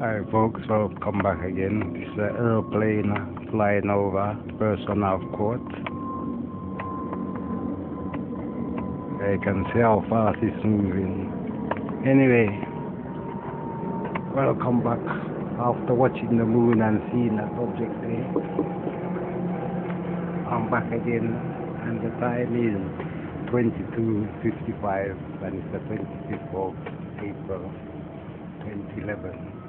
Hi folks, welcome back again. This is an airplane flying over person half court. You can see how fast it's moving. Anyway, welcome back after watching the moon and seeing that object there. I'm back again and the time is 22.55 and it's the 25th of April 2011.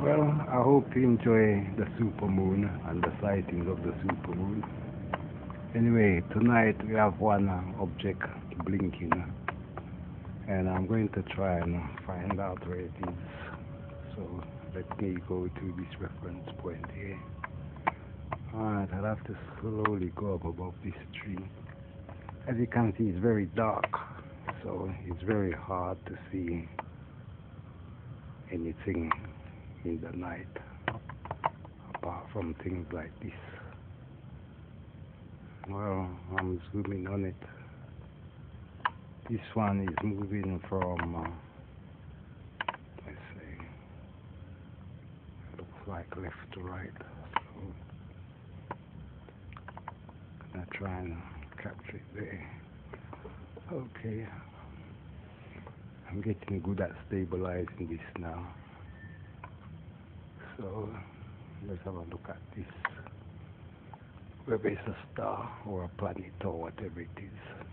Well, I hope you enjoy the supermoon and the sightings of the supermoon. Anyway, tonight we have one object blinking and I'm going to try and find out where it is. So let me go to this reference point here. Alright, I'll have to slowly go up above this tree. As you can see, it's very dark, so it's very hard to see anything in the night apart from things like this. Well I'm zooming on it. This one is moving from uh, let's say looks like left to right. So I'm gonna try and capture it there. Okay. I'm getting good at stabilizing this now so let's have a look at this. Whether it's a star or a planet or whatever it is.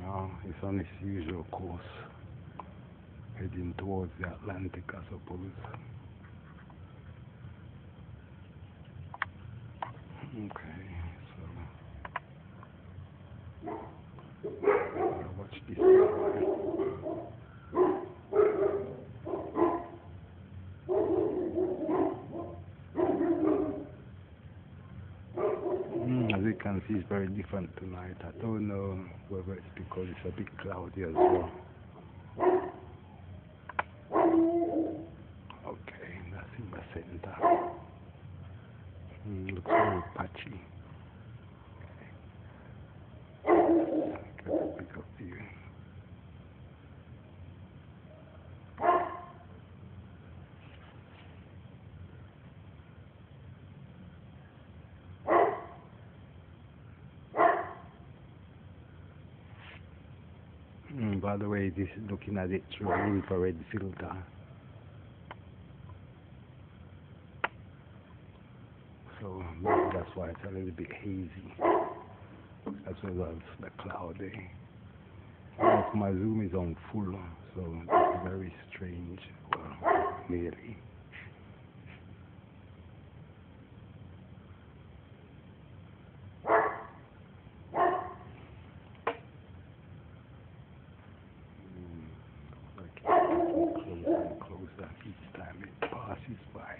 Now it's on its usual course, heading towards the Atlantic I suppose. Okay. Mm, as you can see, it's very different tonight. I don't know whether it's because it's a bit cloudy as well. Okay, in the center. Mm, looks very patchy. Mm, by the way, this is looking at it through an infrared filter. So maybe that's why it's a little bit hazy, as well as the cloud there. my zoom is on full, so it's very strange. Well, nearly. each time it passes by.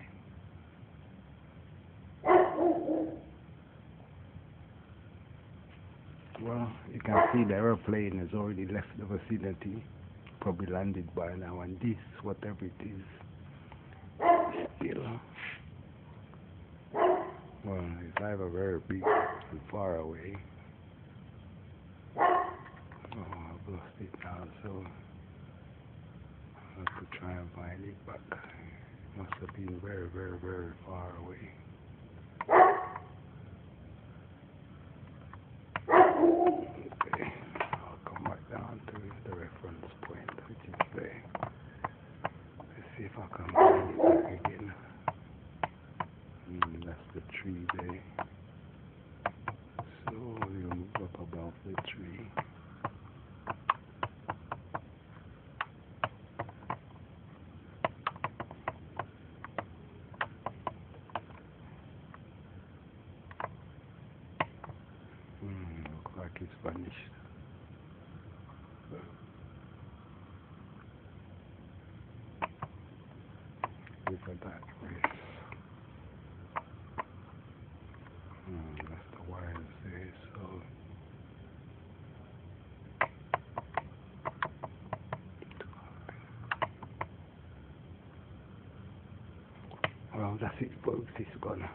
Well, you can see the aeroplane has already left the vicinity, probably landed by now, and this, whatever it is, is still, well, it's either very big and far away. Oh, I've lost it now, so I have to try and find it, but it must have been very, very, very far away. Okay, I'll come back down to the reference point, which is there. Let's see if I can find it back again. Mm, that's the tree there. So we'll move up above the tree. Hmm, like it's vanished. Look at that place. Hmm, that's the wires there, so that's it folks, it's gone.